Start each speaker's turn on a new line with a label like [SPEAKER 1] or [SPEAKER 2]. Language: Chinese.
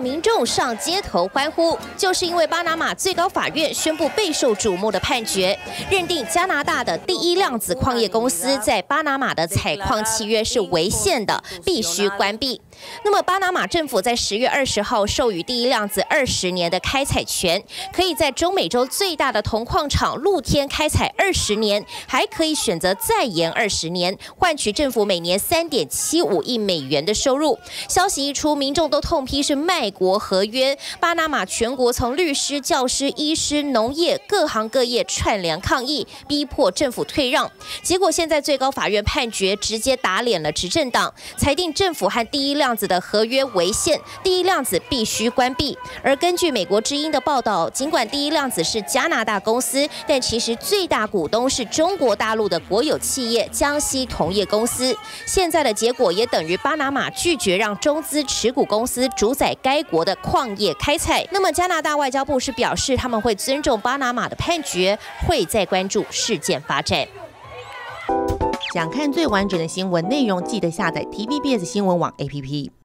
[SPEAKER 1] 民众上街头欢呼，就是因为巴拿马最高法院宣布备受瞩目的判决，认定加拿大的第一量子矿业公司在巴拿马的采矿契约是违宪的，必须关闭。那么，巴拿马政府在十月二十号授予第一量子二十年的开采权，可以在中美洲最大的铜矿场露天开采二十年，还可以选择再延二十年，换取政府每年三点七五亿美元的收入。消息一出，民众都痛批是卖国合约。巴拿马全国从律师、教师、医师、农业各行各业串联抗议，逼迫政府退让。结果现在最高法院判决直接打脸了执政党，裁定政府和第一量子的合约违宪，第一量子必须关闭。而根据美国之音的报道，尽管第一量子是加拿大公司，但其实最大股东是中国大陆的国有企业江西铜业公司。现在的结果也等于巴拿马拒绝让中资持股公司主宰该该国的矿业开采。那么加拿大外交部是表示他们会尊重巴拿马的判决，会再关注事件发展。
[SPEAKER 2] 想看最完整的新闻内容，记得下载 TVBS 新闻网 APP。